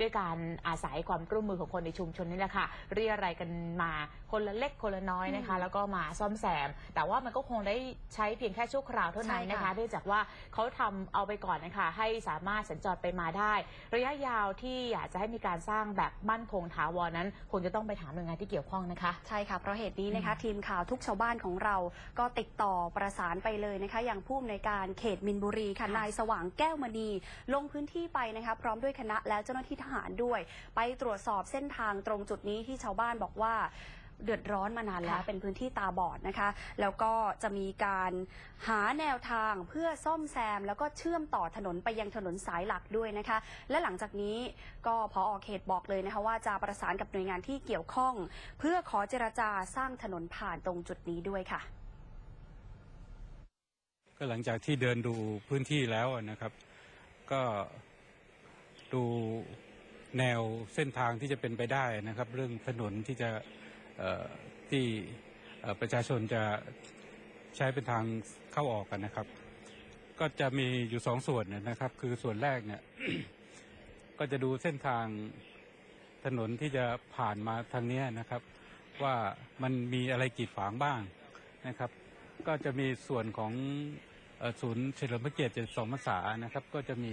ด้วยการอาศัยความร่วมมือของคนในชุมชนนี่แหละค่ะเรียอะไรายกันมาคนละเล็กคนละน้อยนะคะ แล้วก็มาซ่อมแซม แต่ว่ามันก็คงได้ใช้เพียงแค่ชั่วคราวเท่านั้นนะใช่คะค่ะเนื่องจากว่าเขาทำเอาไปก่อนนะคะ ให้สามารถสัญจรไปมาได้ ระยะยาวที่อยากจะให้มีการสร้างแบบมั่นคงถาวรนั้นคงจะต้องไปถามหน่วยงานที่เกี่ยวข้องนะคะ ใช่ค่ะ เพราะเหตุนี้นะคะ ทีมข่าวทุกชาวบ้านของเราก็ติดต่อประสานไปเลยนะคะ อย่างผู้อำนวยการเขตมินบุรีค่ะค่ะ นายสว่างแก้วมณีลงพื้นที่ไปนะคะ พร้อมด้วยคณะและเจ้าหน้าที่ทหารด้วย ไปตรวจสอบเส้นทางตรงจุดนี้ที่ชาวบ้านบอกว่าเดือดร้อนมานานแล้วค่ะเป็นพื้นที่ตาบอดนะคะ แล้วก็จะมีการหาแนวทางเพื่อซ่อมแซม แล้วก็เชื่อมต่อถนนไปยังถนนสายหลักด้วยนะคะ และหลังจากนี้ก็พอเขตบอกเลยนะคะ ว่าจะประสานกับหน่วยงานที่เกี่ยวข้อง เพื่อขอเจรจาสร้างถนนผ่านตรงจุดนี้ด้วยค่ะ ก็หลังจากที่เดินดูพื้นที่แล้วนะครับ ก็ ดูแนวเส้นทางที่จะเป็นไปได้นะครับ เรื่องถนนที่จะที่ประชาชนจะใช้เป็นทางเข้าออกกันนะครับ ก็จะมีอยู่สองส่วนนะครับ คือส่วนแรกเนี่ย ก็จะดูเส้นทางถนนที่จะผ่านมาทางนี้นะครับ ว่ามันมีอะไรกีดขวางบ้างนะครับ ก็จะมีส่วนของศูนย์เฉลิมพระเกียรติ72พรรษานะครับ ก็จะมี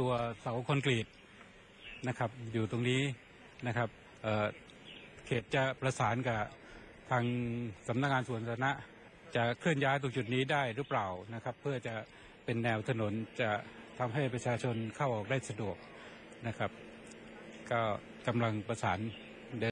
ตัวเสาคอนกรีตนะครับอยู่ตรงนี้นะครับเเขตจะประสานกับทางสำนักงานสวนสาธารณะจะเคลื่อนย้ายตรงจุดนี้ได้หรือเปล่านะครับ เพื่อจะเป็นแนวถนนจะทำให้ประชาชนเข้าออกได้สะดวกนะครับ ก็กำลังประสาน